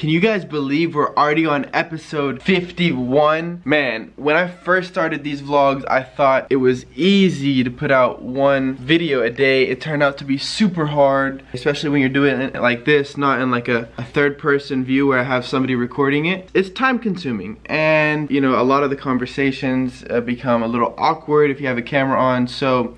Can you guys believe we're already on episode 51? Man, when I first started these vlogs, I thought it was easy to put out one video a day. It turned out to be super hard, especially when you're doing it like this, not in like a, a third person view where I have somebody recording it. It's time consuming and you know, a lot of the conversations uh, become a little awkward if you have a camera on. So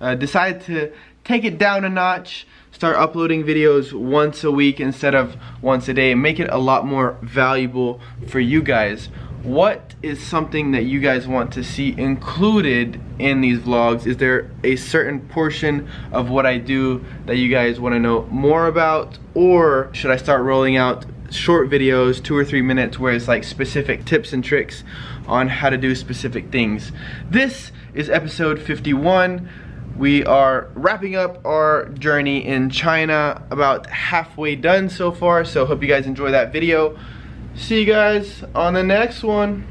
uh, decided to take it down a notch start uploading videos once a week instead of once a day and make it a lot more valuable for you guys. What is something that you guys want to see included in these vlogs? Is there a certain portion of what I do that you guys want to know more about? Or should I start rolling out short videos, two or three minutes, where it's like specific tips and tricks on how to do specific things? This is episode 51 we are wrapping up our journey in China, about halfway done so far, so hope you guys enjoy that video. See you guys on the next one.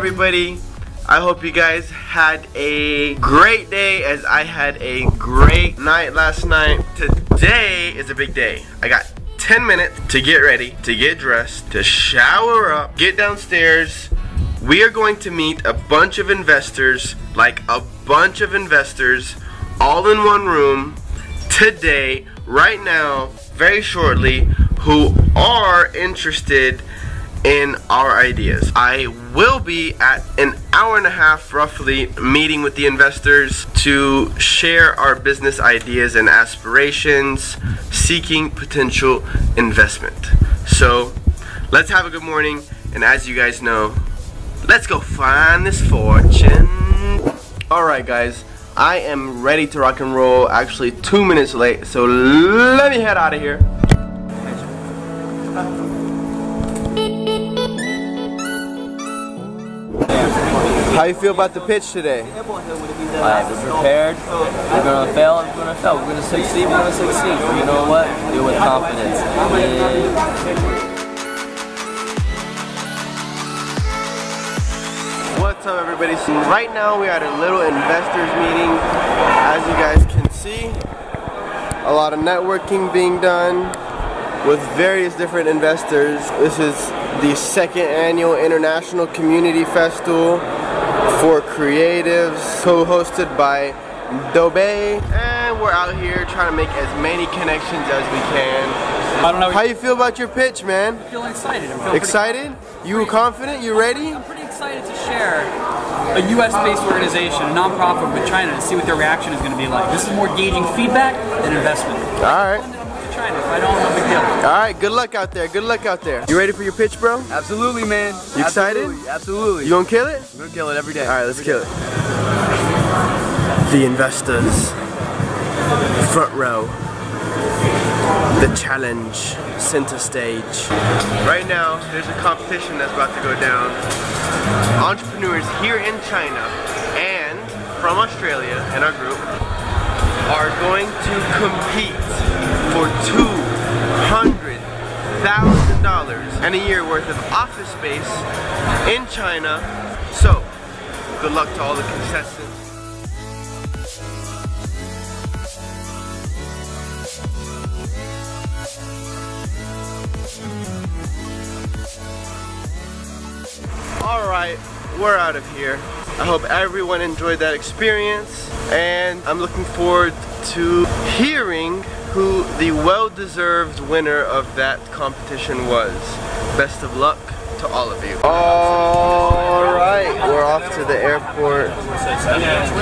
Everybody. I hope you guys had a great day as I had a great night last night. Today is a big day. I got 10 minutes to get ready to get dressed to shower up get downstairs. We are going to meet a bunch of investors like a bunch of investors all in one room today right now very shortly who are interested in our ideas. I will be at an hour and a half roughly meeting with the investors to share our business ideas and aspirations, seeking potential investment. So let's have a good morning and as you guys know, let's go find this fortune. Alright guys, I am ready to rock and roll, actually two minutes late, so let me head out of here. How you feel about the pitch today? Alright, we're prepared. We're gonna fail. We're gonna fail. We're gonna succeed. We're gonna succeed. You know what? Do it with confidence. Yeah. What's up everybody? So right now we're at a little investors meeting. As you guys can see, a lot of networking being done with various different investors. This is the second annual International Community Festival for creatives, co-hosted by Dobe. And we're out here trying to make as many connections as we can. I don't know. How you feel about your pitch, man? I'm feeling excited. I'm feeling excited? you pretty, confident? You ready? I'm pretty excited to share a US-based organization, a nonprofit with China to see what their reaction is going to be like. This is more gauging feedback than investment. All right. China. If I don't, no big deal. All right, good luck out there. Good luck out there. You ready for your pitch, bro? Absolutely, man. You excited? Absolutely. Absolutely. You gonna kill it? I'm gonna kill it every day. All right, let's kill it. The investors, front row, the challenge, center stage. Right now, there's a competition that's about to go down. Entrepreneurs here in China and from Australia in our group are going to compete for $200,000 and a year worth of office space in China. So, good luck to all the contestants. Alright, we're out of here. I hope everyone enjoyed that experience and I'm looking forward to hearing who the well-deserved winner of that competition was. Best of luck to all of you. Alright, we're off to the airport.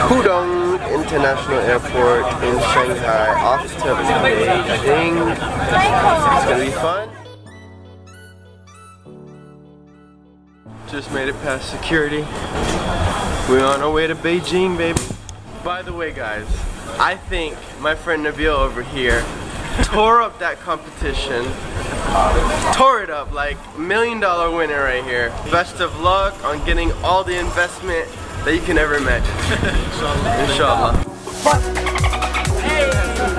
Pudong International Airport in Shanghai. Off to Beijing. It's gonna be fun. Just made it past security. We're on our way to Beijing, baby. By the way, guys, I think my friend Nabil over here tore up that competition. Tore it up like million dollar winner right here. Best of luck on getting all the investment that you can ever imagine. Inshallah.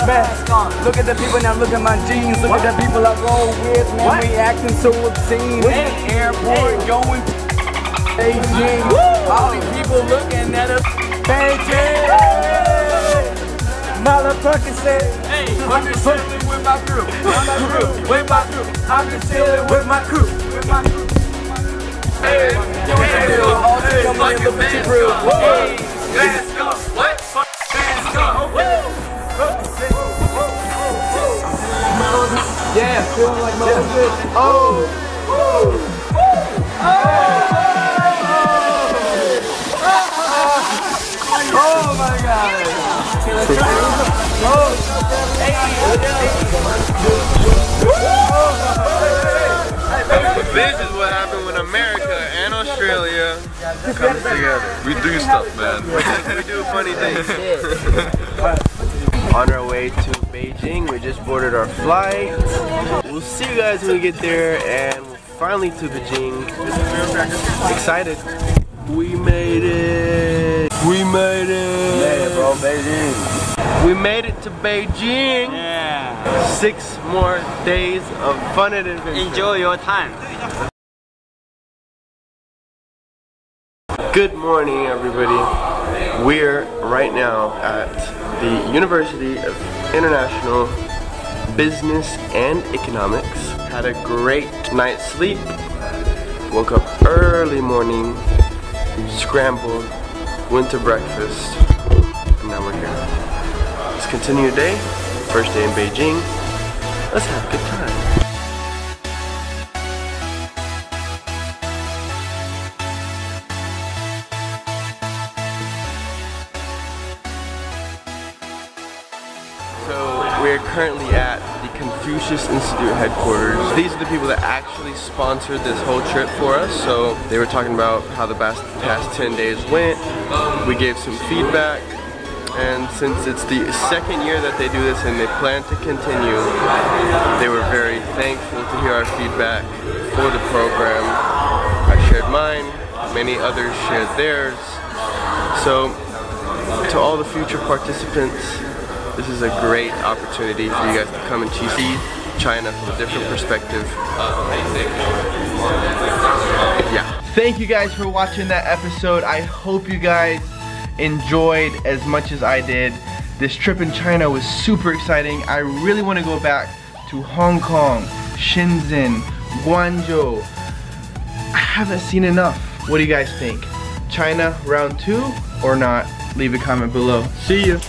Man, look at the people now, look at my jeans, look at the people I roll with, man, we acting so obscene. Hey, airport going Beijing. All these people looking at us. Beijing. Motherfucker said, hey, I'm just chilling with my crew. With my crew. With my crew. I'm just chilling with my crew. With my crew. Hey, hey, all hey, come on, look at your crew. Hey, let's go. What? Let's go. Yeah, feeling like Moses. Oh. Oh my god! This is what happened when America and Australia come together. We do stuff, man. we do funny things. On our way to Beijing, we just boarded our flight. We'll see you guys when we get there, and we're finally to Beijing. Excited. We made it. We made it. Made it, bro, Beijing. We made it to Beijing. Yeah. Six more days of fun and adventure. Enjoy your time. Good morning, everybody. We're right now at the University of International Business and Economics. Had a great night's sleep. Woke up early morning, scrambled, went to breakfast, and now we're here. Let's continue today. First day in Beijing. Let's have a good time. So we're currently at Confucius Institute headquarters. These are the people that actually sponsored this whole trip for us. So they were talking about how the past, past 10 days went. We gave some feedback. And since it's the second year that they do this and they plan to continue, they were very thankful to hear our feedback for the program. I shared mine, many others shared theirs. So to all the future participants, this is a great opportunity for you guys to come and see China from a different perspective. Yeah. Thank you guys for watching that episode. I hope you guys enjoyed as much as I did. This trip in China was super exciting. I really want to go back to Hong Kong, Shenzhen, Guangzhou. I haven't seen enough. What do you guys think? China round two or not? Leave a comment below. See you.